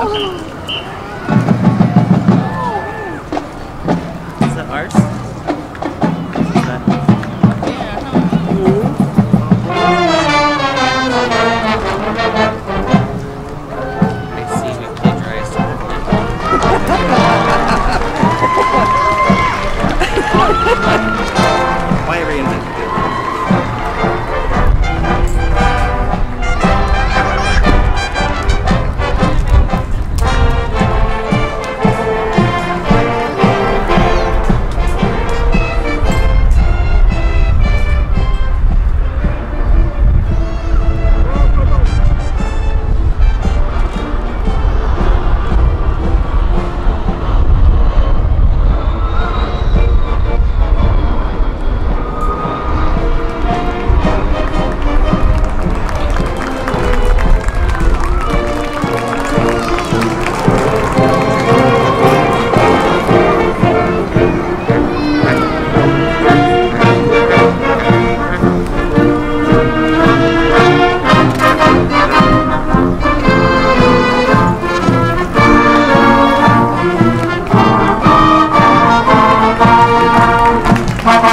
Oh.